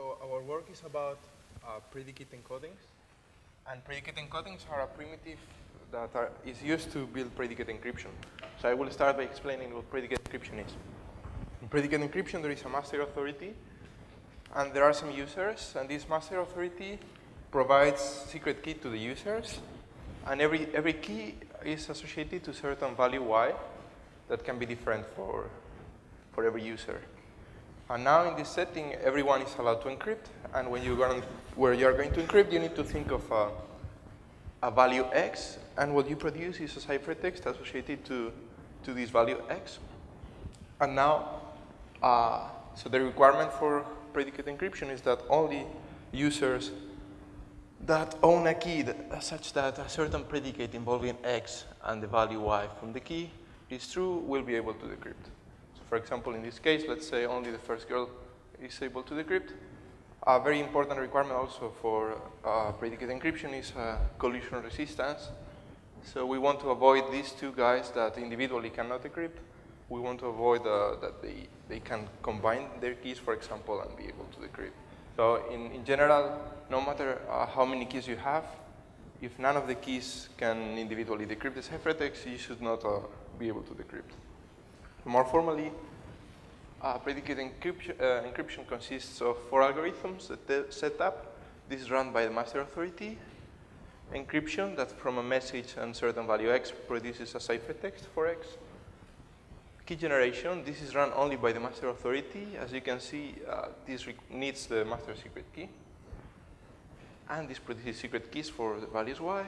So our work is about uh, predicate encodings. And predicate encodings are a primitive that are, is used to build predicate encryption. So I will start by explaining what predicate encryption is. In predicate encryption, there is a master authority, and there are some users, and this master authority provides secret key to the users, and every, every key is associated to certain value y that can be different for, for every user. And now in this setting, everyone is allowed to encrypt. And when you're going, where you're going to encrypt, you need to think of a, a value x. And what you produce is a ciphertext associated to, to this value x. And now, uh, so the requirement for predicate encryption is that only users that own a key that, such that a certain predicate involving x and the value y from the key is true will be able to decrypt. For example, in this case, let's say only the first girl is able to decrypt. A very important requirement also for uh, predicate encryption is uh, collusion resistance. So we want to avoid these two guys that individually cannot decrypt. We want to avoid uh, that they, they can combine their keys, for example, and be able to decrypt. So in, in general, no matter uh, how many keys you have, if none of the keys can individually decrypt the ciphertext, you should not uh, be able to decrypt. More formally, uh, predicate encryption, uh, encryption, consists of four algorithms that set up. This is run by the master authority. Encryption, that from a message and certain value x produces a ciphertext for x. Key generation, this is run only by the master authority. As you can see, uh, this needs the master secret key. And this produces secret keys for the values y.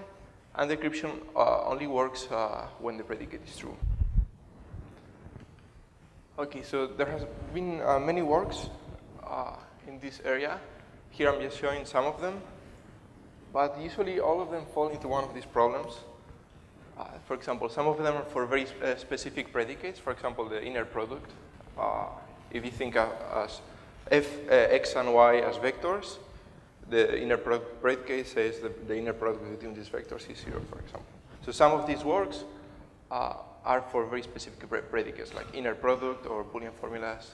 And decryption uh, only works uh, when the predicate is true. Okay, so there has been uh, many works uh, in this area. Here I'm just showing some of them, but usually all of them fall into one of these problems. Uh, for example, some of them are for very sp uh, specific predicates. For example, the inner product. Uh, if you think as f, uh, x and y as vectors, the inner product predicate says the, the inner product between these vectors is zero, for example. So some of these works are for very specific predicates like inner product or Boolean formulas.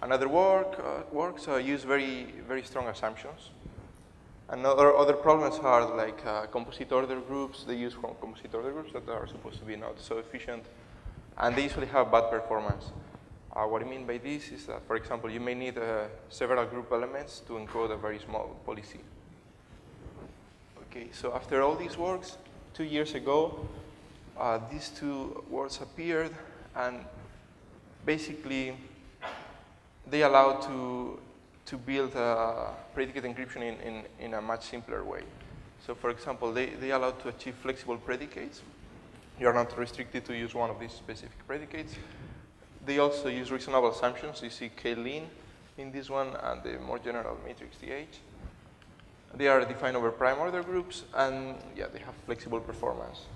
Another work, uh, works uh, use very, very strong assumptions. Another other problems are like uh, composite order groups. They use composite order groups that are supposed to be not so efficient, and they usually have bad performance. Uh, what I mean by this is that, for example, you may need uh, several group elements to encode a very small policy. Okay, so after all these works, two years ago, uh, these two words appeared and basically they allow to, to build predicate encryption in, in, in a much simpler way. So for example, they, they allow to achieve flexible predicates. You are not restricted to use one of these specific predicates. They also use reasonable assumptions. You see k-Lin in this one and the more general matrix DH. They are defined over prime order groups and yeah, they have flexible performance.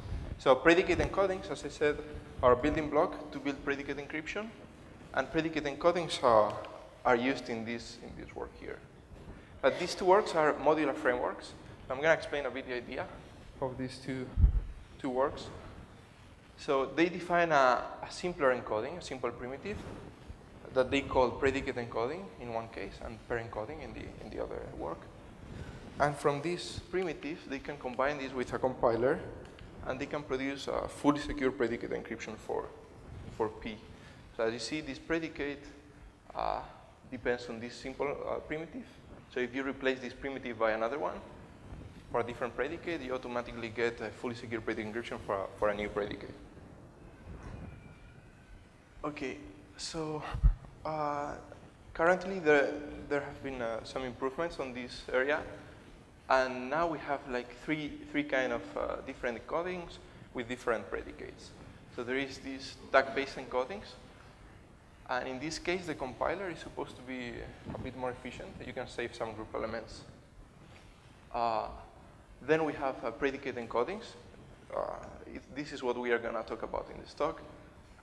So predicate encodings, as I said, are a building block to build predicate encryption. And predicate encodings are, are used in this, in this work here. But these two works are modular frameworks. I'm going to explain a bit the idea of these two, two works. So they define a, a simpler encoding, a simple primitive, that they call predicate encoding in one case and pair encoding in the, in the other work. And from this primitive, they can combine this with a compiler and they can produce a fully secure predicate encryption for, for P. So as you see, this predicate uh, depends on this simple uh, primitive. So if you replace this primitive by another one, for a different predicate, you automatically get a fully secure predicate encryption for a, for a new predicate. Okay, so uh, currently there, there have been uh, some improvements on this area. And now we have like three, three kind of uh, different encodings with different predicates. So there is these tag-based encodings. And in this case, the compiler is supposed to be a bit more efficient. You can save some group elements. Uh, then we have uh, predicate encodings. Uh, it, this is what we are going to talk about in this talk.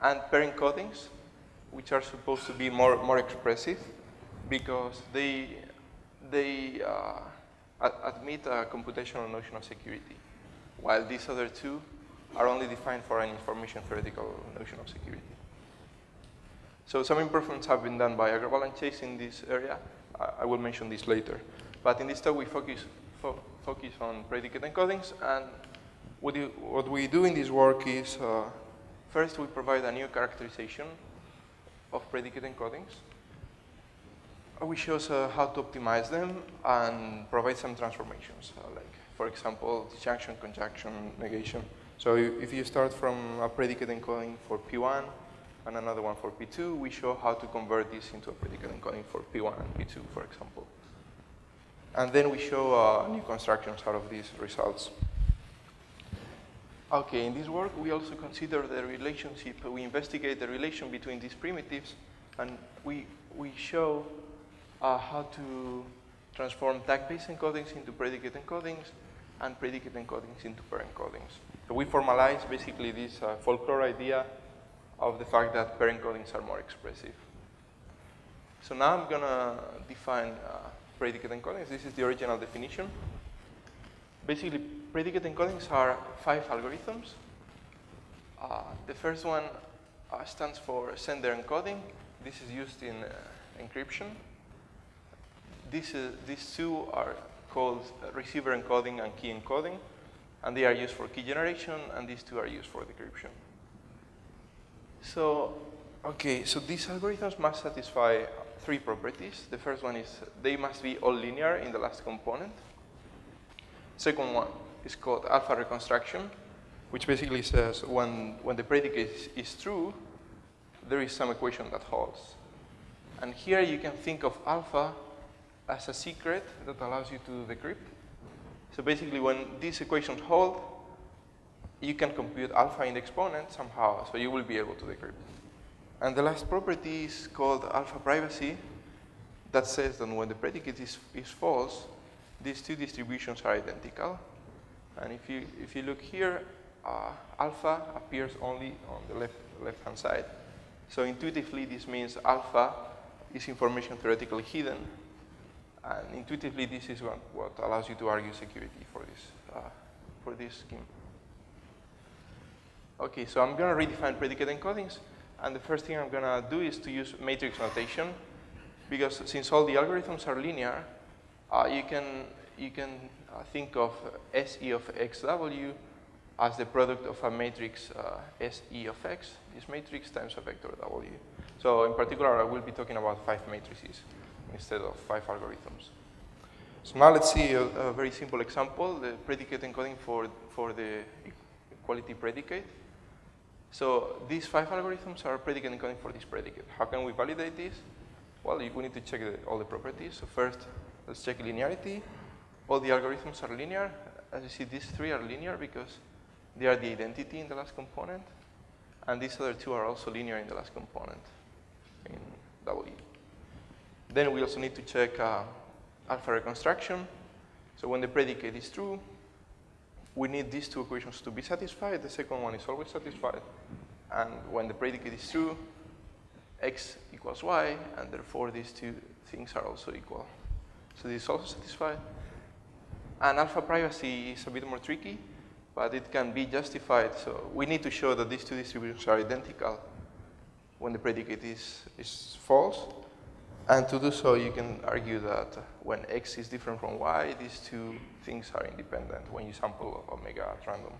And pair encodings, which are supposed to be more, more expressive because they, they uh, admit a computational notion of security, while these other two are only defined for an information theoretical notion of security. So some improvements have been done by Agrawal and Chase in this area. I, I will mention this later. But in this talk, we focus, fo focus on predicate encodings. And what, you, what we do in this work is, uh, first we provide a new characterization of predicate encodings. We show uh, how to optimize them and provide some transformations, uh, like, for example, disjunction, conjunction, negation. So if you start from a predicate encoding for P1 and another one for P2, we show how to convert this into a predicate encoding for P1 and P2, for example. And then we show uh, new constructions out of these results. Okay, in this work, we also consider the relationship, we investigate the relation between these primitives, and we, we show uh, how to transform tag-based encodings into predicate encodings and predicate encodings into pair encodings. So we formalize basically this uh, folklore idea of the fact that pair encodings are more expressive. So now I'm going to define uh, predicate encodings. This is the original definition. Basically, predicate encodings are five algorithms. Uh, the first one uh, stands for sender encoding. This is used in uh, encryption. This, uh, these two are called uh, receiver encoding and key encoding, and they are used for key generation, and these two are used for decryption. So, okay, so these algorithms must satisfy three properties. The first one is they must be all linear in the last component. Second one is called alpha reconstruction, which basically says when, when the predicate is, is true, there is some equation that holds. And here you can think of alpha as a secret that allows you to decrypt. So basically, when these equations hold, you can compute alpha in the exponent somehow, so you will be able to decrypt. And the last property is called alpha privacy that says that when the predicate is, is false, these two distributions are identical. And if you, if you look here, uh, alpha appears only on the left, left-hand side. So intuitively, this means alpha is information theoretically hidden, and intuitively, this is what, what allows you to argue security for this, uh, for this scheme. Okay, so I'm going to redefine predicate encodings. And the first thing I'm going to do is to use matrix notation. Because since all the algorithms are linear, uh, you can, you can uh, think of SE of XW as the product of a matrix uh, SE of X, this matrix times a vector W. So in particular, I will be talking about five matrices instead of five algorithms. So now let's see a, a, very simple example, the predicate encoding for, for the equality predicate. So these five algorithms are predicate encoding for this predicate. How can we validate this? Well, we need to check the, all the properties. So first, let's check linearity. All the algorithms are linear. As you see, these three are linear because they are the identity in the last component. And these other two are also linear in the last component in W. Then we also need to check uh, alpha reconstruction. So when the predicate is true, we need these two equations to be satisfied. The second one is always satisfied. And when the predicate is true, x equals y, and therefore these two things are also equal. So this is also satisfied. And alpha privacy is a bit more tricky, but it can be justified. So we need to show that these two distributions are identical when the predicate is, is false. And to do so, you can argue that when x is different from y, these two things are independent when you sample omega at random.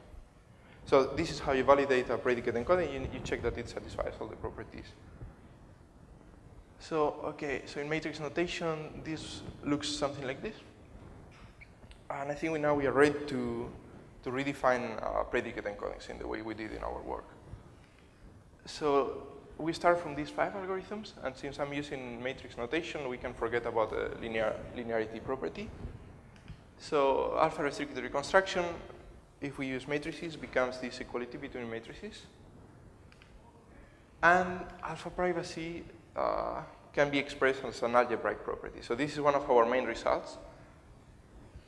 So this is how you validate a predicate encoding. You, you check that it satisfies all the properties. So, okay, so in matrix notation, this looks something like this. And I think we now we are ready to, to redefine uh, predicate encodings in the way we did in our work. So we start from these five algorithms, and since I'm using matrix notation, we can forget about the linear, linearity property. So alpha restricted reconstruction, if we use matrices, becomes this equality between matrices. And alpha privacy uh, can be expressed as an algebraic property. So this is one of our main results.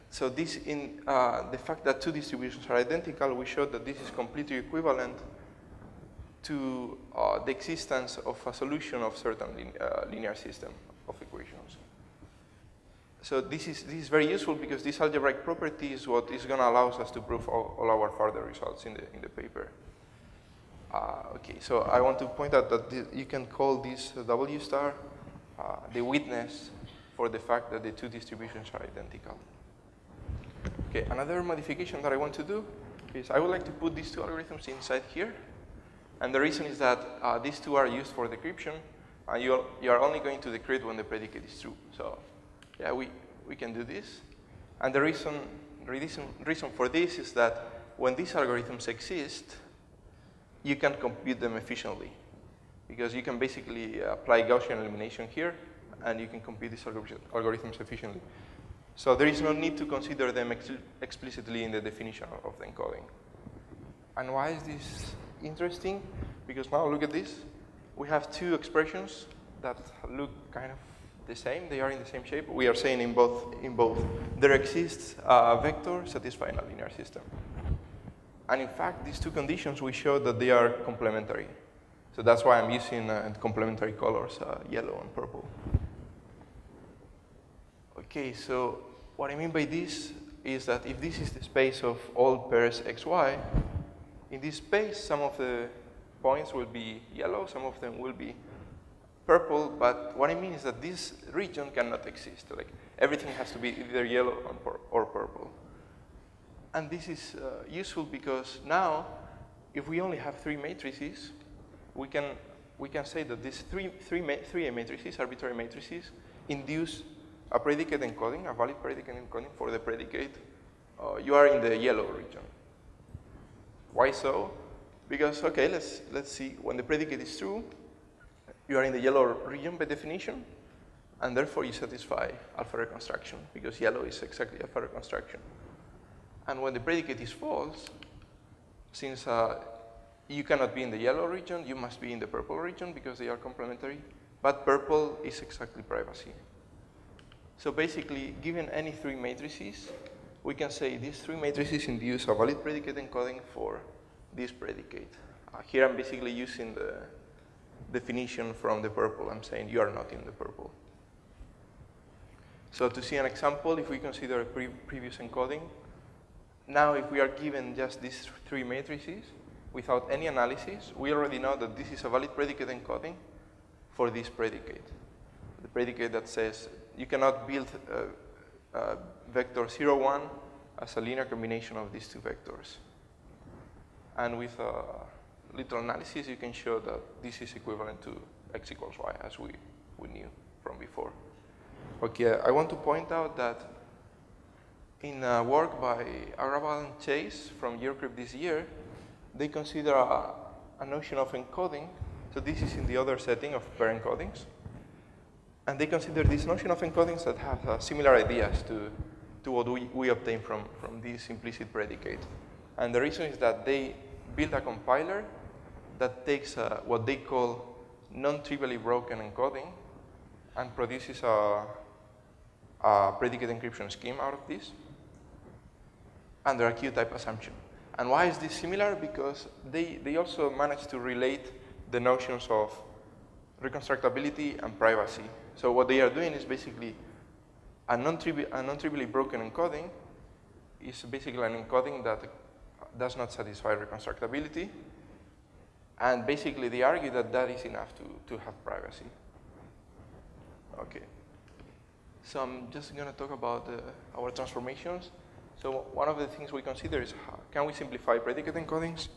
So this, in uh, the fact that two distributions are identical, we showed that this is completely equivalent to uh, the existence of a solution of certain lin uh, linear system of equations. So this is, this is very useful because this algebraic property is what is going to allow us to prove all, all, our further results in the, in the paper. Uh, okay, so I want to point out that you can call this W star uh, the witness for the fact that the two distributions are identical. Okay, another modification that I want to do is I would like to put these two algorithms inside here. And the reason is that uh, these two are used for decryption, and you are, you are only going to decrypt when the predicate is true. So yeah, we, we can do this. And the reason, reason, reason for this is that when these algorithms exist, you can compute them efficiently. Because you can basically apply Gaussian elimination here, and you can compute these algorithms efficiently. So there is no need to consider them ex explicitly in the definition of the encoding. And why is this interesting? Because now look at this. We have two expressions that look kind of the same. They are in the same shape. We are saying in both, in both there exists a vector satisfying a linear system. And in fact, these two conditions, we show that they are complementary. So that's why I'm using uh, complementary colors, uh, yellow and purple. Okay, so what I mean by this is that if this is the space of all pairs xy, in this space, some of the points will be yellow, some of them will be purple, but what I mean is that this region cannot exist. Like everything has to be either yellow or purple. And this is uh, useful because now, if we only have three matrices, we can, we can say that these three, three, three matrices, arbitrary matrices, induce a predicate encoding, a valid predicate encoding for the predicate, uh, you are in the yellow region. Why so? Because, okay, let's, let's see, when the predicate is true, you are in the yellow region by definition, and therefore you satisfy alpha reconstruction, because yellow is exactly alpha reconstruction. And when the predicate is false, since uh, you cannot be in the yellow region, you must be in the purple region because they are complementary, but purple is exactly privacy. So basically, given any three matrices, we can say these three matrices induce a valid predicate encoding for this predicate. Uh, here I'm basically using the definition from the purple. I'm saying you are not in the purple. So to see an example, if we consider a pre previous encoding, now if we are given just these three matrices, without any analysis, we already know that this is a valid predicate encoding for this predicate. The predicate that says you cannot build uh, uh, vector 0, 1 as a linear combination of these two vectors. And with a little analysis, you can show that this is equivalent to x equals y, as we, we knew from before. Okay, I want to point out that in a work by Agrawal and Chase from Eurocrypt this year, they consider a, a notion of encoding. So this is in the other setting of pair encodings. And they consider this notion of encodings that have uh, similar ideas to, to what we, we obtain from, from this implicit predicate. And the reason is that they build a compiler that takes uh, what they call non-trivially broken encoding and produces a, a predicate encryption scheme out of this under a Q-type assumption. And why is this similar? Because they, they also manage to relate the notions of reconstructability and privacy so what they are doing is basically a non-trivially non broken encoding is basically an encoding that does not satisfy reconstructability. And basically they argue that that is enough to, to have privacy. Okay. So I'm just going to talk about uh, our transformations. So one of the things we consider is how, can we simplify predicate encodings?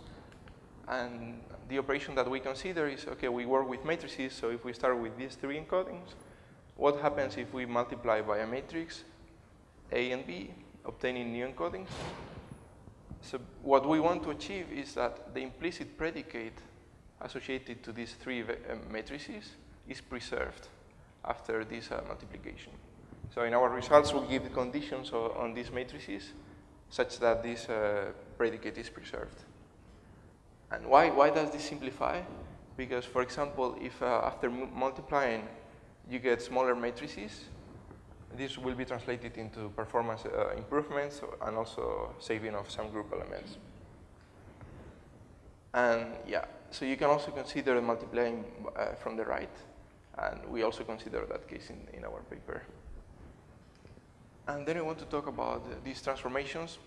And the operation that we consider is, okay, we work with matrices, so if we start with these three encodings, what happens if we multiply by a matrix A and B, obtaining new encodings? So what we want to achieve is that the implicit predicate associated to these three uh, matrices is preserved after this uh, multiplication. So in our results, we give the conditions on these matrices such that this uh, predicate is preserved. And why, why does this simplify? Because, for example, if uh, after multiplying you get smaller matrices. This will be translated into performance uh, improvements and also saving of some group elements. And yeah, so you can also consider multiplying uh, from the right. And we also consider that case in, in our paper. And then I want to talk about these transformations.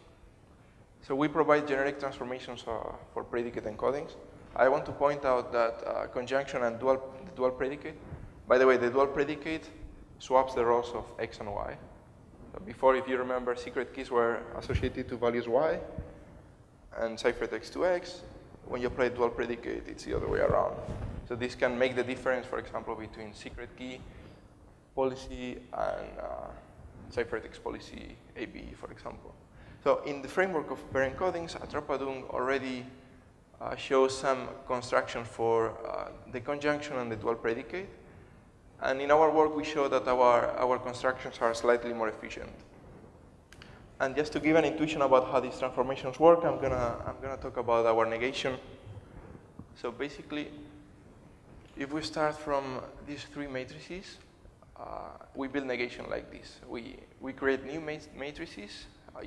So we provide generic transformations uh, for predicate encodings. I want to point out that uh, conjunction and dual, dual predicate by the way, the dual predicate swaps the roles of x and y. So before, if you remember, secret keys were associated to values y and ciphertext to x. When you apply dual predicate, it's the other way around. So this can make the difference, for example, between secret key policy and uh, ciphertext policy ABE, for example. So in the framework of pair encodings, Attrapadung already uh, shows some construction for uh, the conjunction and the dual predicate. And in our work, we show that our, our constructions are slightly more efficient. And just to give an intuition about how these transformations work, I'm gonna, I'm gonna talk about our negation. So basically, if we start from these three matrices, uh, we build negation like this. We, we create new matrices uh,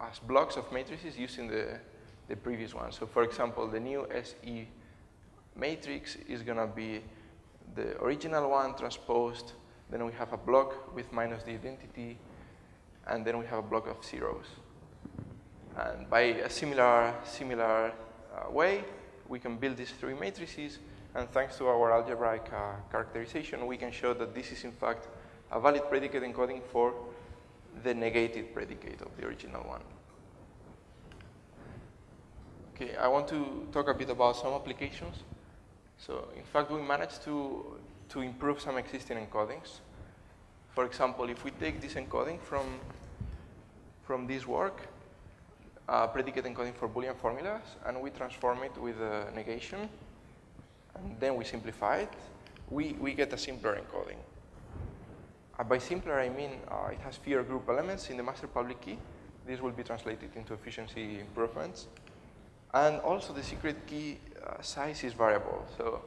as blocks of matrices using the, the previous one. So for example, the new SE matrix is to be the original one transposed. Then we have a block with minus the identity. And then we have a block of zeros. And by a similar, similar uh, way, we can build these three matrices and thanks to our algebraic uh, characterization, we can show that this is in fact a valid predicate encoding for the negated predicate of the original one. Okay, I want to talk a bit about some applications. So in fact, we managed to, to improve some existing encodings. For example, if we take this encoding from, from this work, uh, predicate encoding for Boolean formulas, and we transform it with a negation, and then we simplify it, we, we get a simpler encoding. Uh, by simpler, I mean uh, it has fewer group elements in the master public key. This will be translated into efficiency improvements. And also the secret key uh, size is variable. So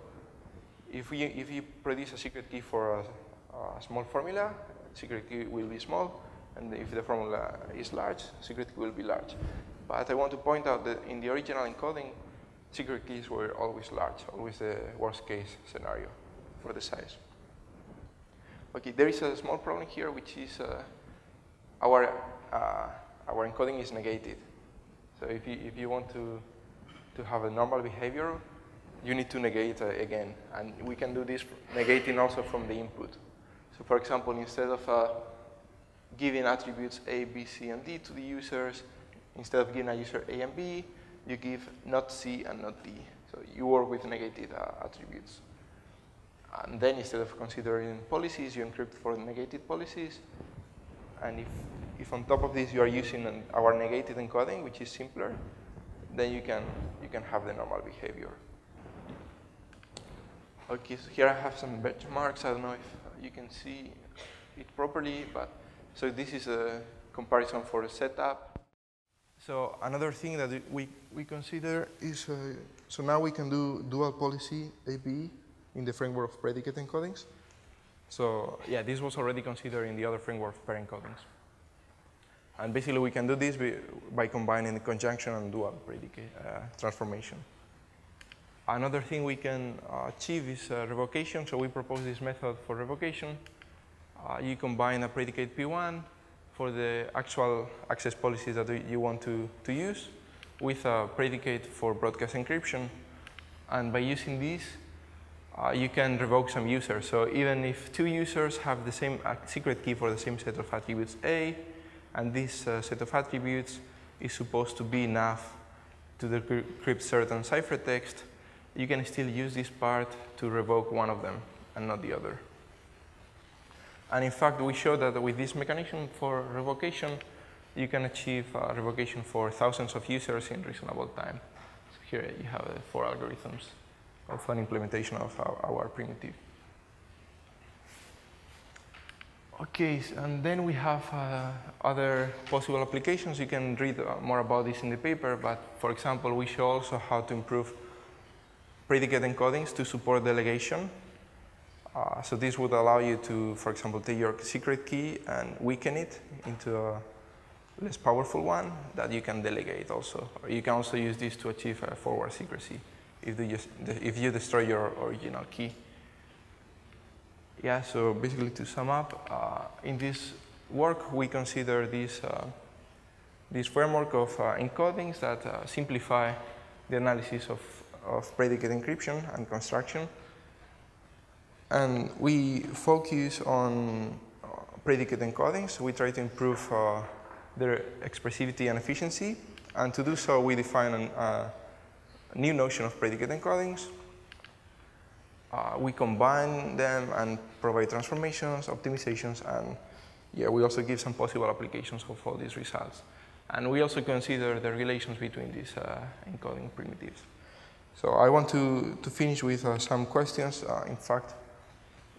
if, we, if you produce a secret key for a, a small formula, secret key will be small. And if the formula is large, secret key will be large. But I want to point out that in the original encoding, secret keys were always large, always the worst case scenario for the size. Okay, there is a small problem here, which is uh, our, uh, our encoding is negated. So if you, if you want to, to have a normal behavior, you need to negate uh, again. And we can do this negating also from the input. So for example, instead of uh, giving attributes A, B, C, and D to the users, instead of giving a user A and B, you give not C and not D. So you work with negated uh, attributes. And then instead of considering policies, you encrypt for negated policies. And if, if on top of this you are using an, our negated encoding, which is simpler, then you can, you can have the normal behavior. Okay, so here I have some benchmarks. I don't know if you can see it properly, but so this is a comparison for a setup. So another thing that we, we consider is, uh, so now we can do dual policy ABE in the framework of predicate encodings. So yeah, this was already considered in the other framework of pair encodings. And basically we can do this by combining the conjunction and dual predicate uh, transformation. Another thing we can uh, achieve is uh, revocation. So we propose this method for revocation. Uh, you combine a predicate P1 for the actual access policies that you want to, to use with a predicate for broadcast encryption. And by using this, uh, you can revoke some users. So even if two users have the same uh, secret key for the same set of attributes A, and this uh, set of attributes is supposed to be enough to decrypt certain ciphertext, you can still use this part to revoke one of them and not the other. And in fact, we show that with this mechanism for revocation, you can achieve uh, revocation for thousands of users in reasonable time. So here you have uh, four algorithms of an implementation of our, our primitive. Okay, and then we have uh, other possible applications. You can read uh, more about this in the paper, but for example, we show also how to improve predicate encodings to support delegation uh, so this would allow you to, for example, take your secret key and weaken it into a less powerful one that you can delegate also. Or you can also use this to achieve forward secrecy if, just, if you destroy your original key. Yeah, so basically to sum up, uh, in this work we consider this, uh, this framework of uh, encodings that simplify the analysis of, of predicate encryption and construction And we focus on predicate encodings. We try to improve uh, their expressivity and efficiency. And to do so, we define an, uh, a new notion of predicate encodings. Uh, we combine them and provide transformations, optimizations, and yeah, we also give some possible applications of all these results. And we also consider the relations between these uh, encoding primitives. So I want to, to finish with uh, some questions. Uh, in fact,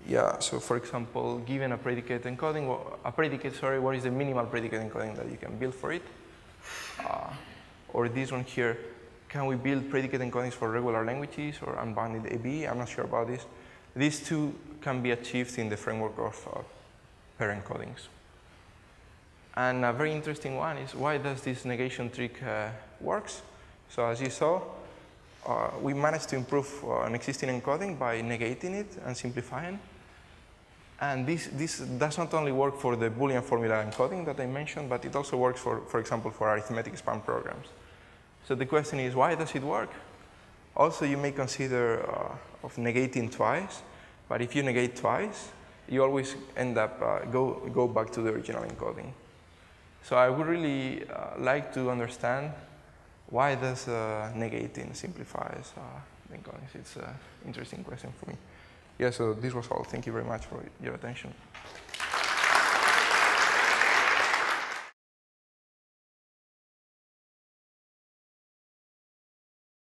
yeah, so for example, given a predicate encoding, a predicate, sorry, what is the minimal predicate encoding that you can build for it? Uh, or this one here, can we build predicate encodings for regular languages or unbounded ABE? I'm not sure about this. These two can be achieved in the framework of uh, pair encodings. And a very interesting one is why does this negation trick uh, works? So as you saw, uh, we managed to improve uh, an existing encoding by negating it and simplifying. And this, this does not only work for the Boolean formula encoding that I mentioned, but it also works, for, for example, for arithmetic span programs. So the question is, why does it work? Also, you may consider uh, of negating twice, but if you negate twice, you always end up uh, go, go back to the original encoding. So I would really uh, like to understand why does uh, negating simplifies uh, encodings. It's an interesting question for me. Yeah, so this was all. Thank you very much for your attention.